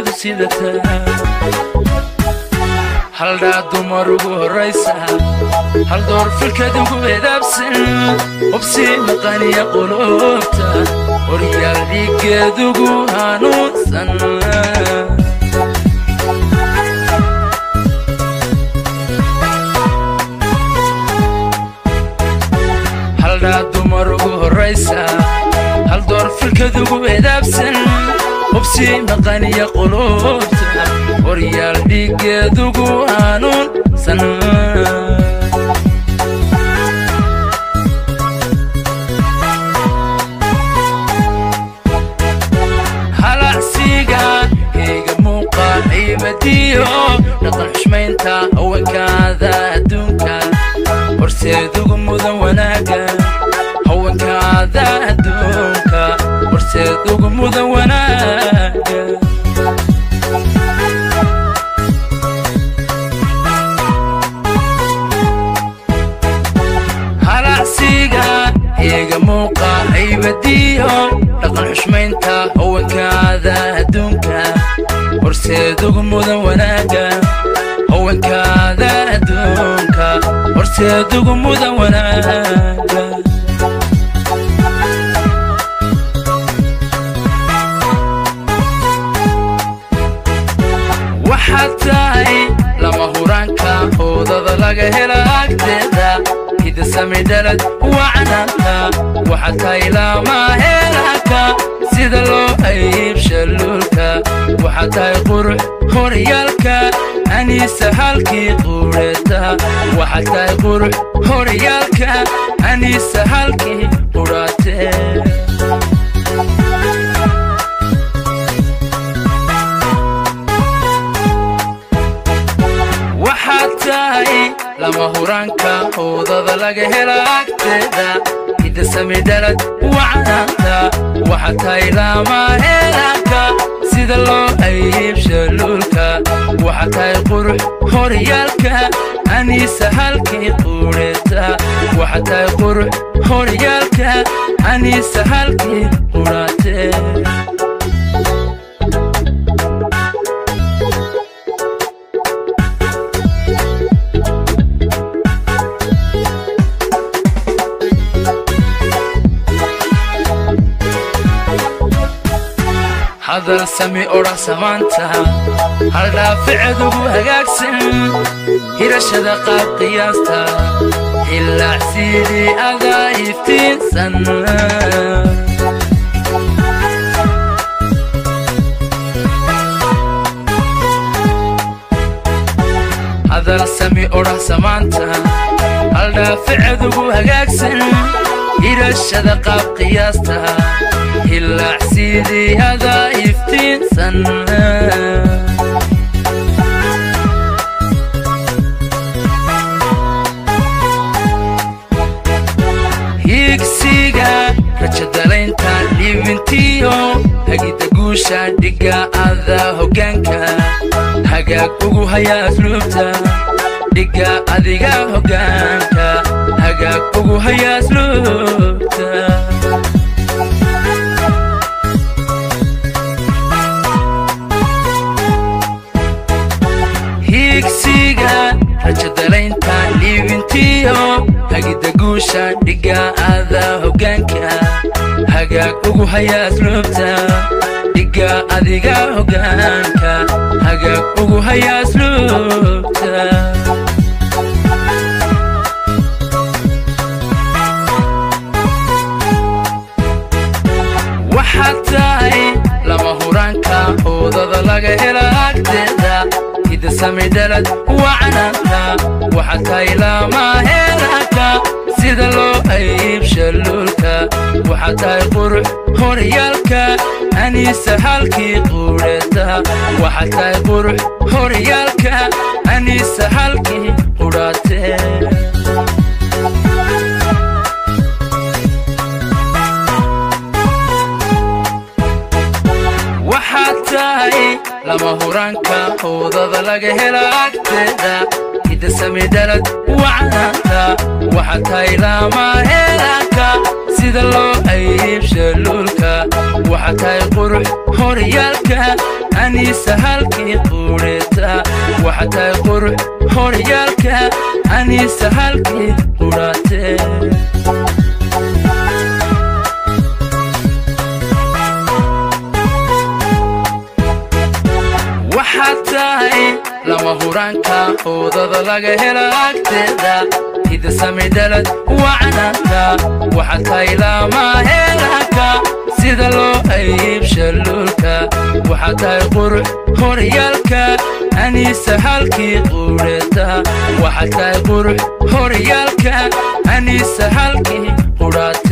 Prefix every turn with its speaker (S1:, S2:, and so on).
S1: hibadu sidataa haldhaa dumar ugu horraysa hal door filkeed ugu edaabsan hubsii maqaniya qulubta horyaal dhiiggeedugu hanuunsan haldhaa dumar ugu horraysa hal door filkeed ugu edaabsan hubsii maqaniya qulubta horyaal dhiiggeedugu hanuunsan halacsiga horseedugu mudan wanaaga ciibadiyo dhaqan xushmaynta haweenkaada adduunka. Horseedugu mudan wanaaga haweenkaada adduunka. Horseedugu mudan wanaaga. Waxaad tahay lama huraanka hoodada laga hela hidasami dhalad wacnaanka waxaad tahay lama helanka sida loo ayiibsha luulka waxaad tahay qurux horyaalka. Aniisa halkii quudheta waxaad tahay qurux horyaalka. Aniisa halkii qudhaatee waxaad tahay lama huraanka hoodada laga hela agteeda hidasami dhalad wacnaanta waxaad tahay lama sida loo ayiibsha luulka tahay qurux horyaalka. Aniisa halkii quudheta waxaad tahay qurux horyaalka. Aniisa halkii qudhaatee هذا سمي أورا سمانتا. هل دا فعد هو هجاكسن هيرا شدا قياستا. إلا عسيري أغايف تنسن هذا سمي أورا سمانتا. هل دا هو هجاكسن هيرا شدا قياستا. إلا عسيري أغايف higsiga rajadalaynta dhiibintiyo hagidda guusha dhigga ada hoggaanka. Hagaag ugu haya asluubta dhigga adiga hoggaanka. Hagaag ugu haya asluubta higsiga rajadalaynta dhiibintiyo hagidda guusha dhigga ada hoggaanka hagaag ugu haya asluubta dhigga adiga hoggaanka hagaag ugu haya asluubta lama huraanka hoodada laga hela agteeda hidasami dhalad lama helanka sida loo ayiibsha luulka waxaad tahay qurux horyaalka. Aniisa halkii quudheta waxaad tahay qurux horyaalka. Aniisa halkii qudhaatee waxaad tahay lama huraanka hoodada laga hela agteeda hidasami dhalad wacnaanka waxaad tahay sida loo ayiibsha luulka tahay qurux horyaalka. Aniisa halkii quudheeta waxaa tahay qurux horyaalka. Aniisa halkii qudhaatee tahay lama huraanka oodada laga hela agteeda hidasamidhalad wacnanka waxaad tahay lama sida loo ayiibsha luulka waxaad tahay qurux horyaalka aniisa halkii quudheeta waxaad tahay qurux horyaalka aniisa halkii qudhaatee